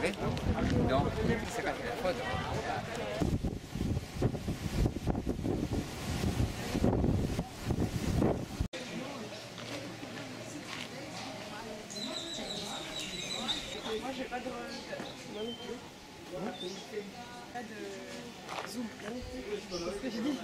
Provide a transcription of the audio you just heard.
vrai hein. Donc, c'est pas la. Moi, j'ai pas de... Moi non. Pas de zoom. Que j'ai dit.